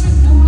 Listen, no